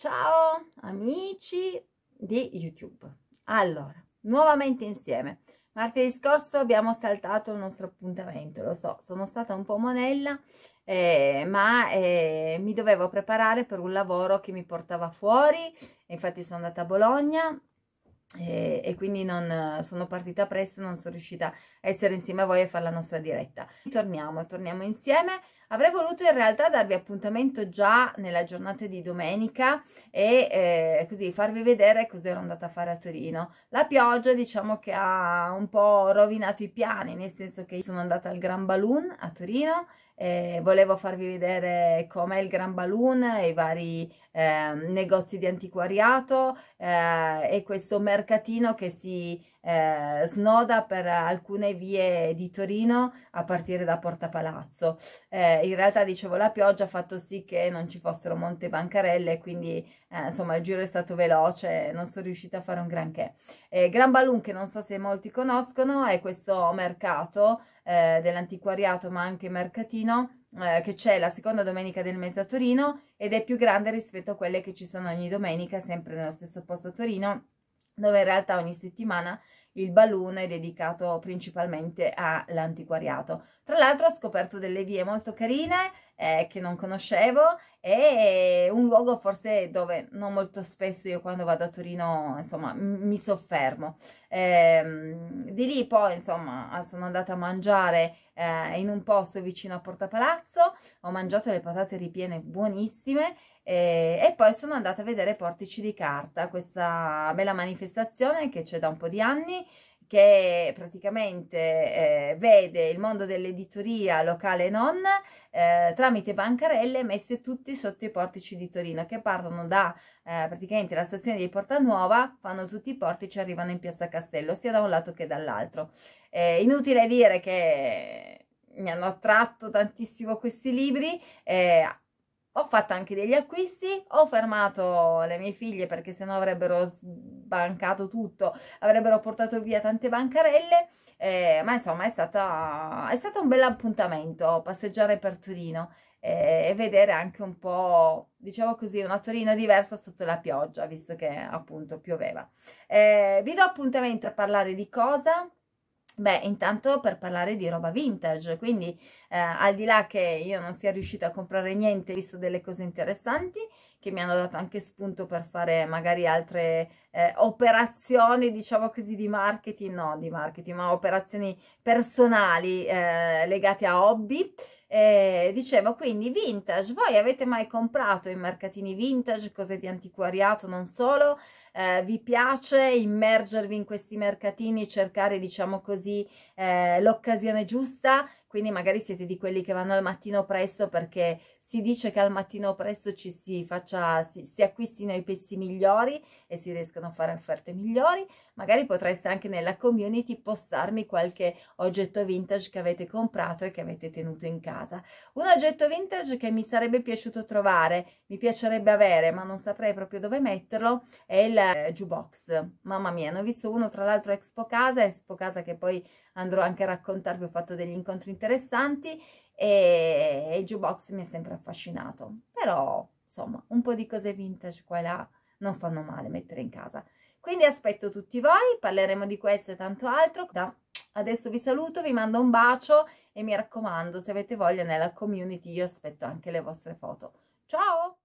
Ciao amici di YouTube. Allora, nuovamente insieme. Martedì scorso abbiamo saltato il nostro appuntamento, lo so, sono stata un po' monella, eh, ma eh, mi dovevo preparare per un lavoro che mi portava fuori, infatti sono andata a Bologna e, e, quindi non sono partita presto, non sono riuscita a essere insieme a voi e fare la nostra diretta. Torniamo, torniamo insieme. Avrei voluto in realtà darvi appuntamento già nella giornata di domenica e eh, così farvi vedere cosa ero andata a fare a Torino. La pioggia diciamo che ha un po' rovinato i piani, nel senso che sono andata al Gran Balloon a Torino eh, volevo farvi vedere com'è il Gran Balloon e i vari eh, negozi di antiquariato eh, e questo mercatino che si eh, snoda per alcune vie di Torino a partire da Porta Palazzo. Eh, in realtà, dicevo, la pioggia ha fatto sì che non ci fossero molte bancarelle, quindi eh, insomma il giro è stato veloce, non sono riuscita a fare un granché. Gran Balloon, che non so se molti conoscono, è questo mercato eh, dell'antiquariato, ma anche mercatino, eh, che c'è la seconda domenica del mese a Torino ed è più grande rispetto a quelle che ci sono ogni domenica, sempre nello stesso posto a Torino dove in realtà ogni settimana il balloon è dedicato principalmente all'antiquariato. Tra l'altro ho scoperto delle vie molto carine eh, che non conoscevo e un luogo forse dove non molto spesso io quando vado a Torino insomma mi soffermo. Eh, di lì poi insomma sono andata a mangiare eh, in un posto vicino a Porta Palazzo, ho mangiato le patate ripiene buonissime e, e poi sono andata a vedere Portici di Carta, questa bella manifestazione che c'è da un po' di anni che praticamente eh, vede il mondo dell'editoria locale non eh, tramite bancarelle messe tutti sotto i portici di Torino che partono da eh, praticamente la stazione di Porta Nuova, fanno tutti i portici e arrivano in Piazza Castello sia da un lato che dall'altro. inutile dire che mi hanno attratto tantissimo questi libri, eh, ho fatto anche degli acquisti, ho fermato le mie figlie perché sennò avrebbero sbancato tutto, avrebbero portato via tante bancarelle, eh, ma insomma è, stata, è stato un bel appuntamento passeggiare per Torino eh, e vedere anche un po', diciamo così, una Torino diversa sotto la pioggia, visto che appunto pioveva. Eh, vi do appuntamento a parlare di cosa? Beh, intanto per parlare di roba vintage, quindi eh, al di là che io non sia riuscita a comprare niente, visto delle cose interessanti che mi hanno dato anche spunto per fare magari altre eh, operazioni, diciamo così, di marketing, no di marketing, ma operazioni personali eh, legate a hobby. Eh, dicevo quindi vintage, voi avete mai comprato in mercatini vintage cose di antiquariato non solo? Eh, vi piace immergervi in questi mercatini, cercare diciamo così eh, l'occasione giusta? Quindi magari siete di quelli che vanno al mattino presto perché si dice che al mattino presto ci si faccia, si, si acquistino i pezzi migliori e si riescano a fare offerte migliori. Magari potreste anche nella community postarmi qualche oggetto vintage che avete comprato e che avete tenuto in casa. Un oggetto vintage che mi sarebbe piaciuto trovare, mi piacerebbe avere, ma non saprei proprio dove metterlo, è il eh, jukebox. Mamma mia, ne ho visto uno tra l'altro Expo Casa, Expo Casa che poi andrò anche a raccontarvi, ho fatto degli incontri interessanti e il jukebox mi è sempre affascinato. Però, insomma, un po' di cose vintage qua e là non fanno male mettere in casa. Quindi aspetto tutti voi, parleremo di questo e tanto altro. Da adesso vi saluto, vi mando un bacio e mi raccomando, se avete voglia nella community io aspetto anche le vostre foto. Ciao!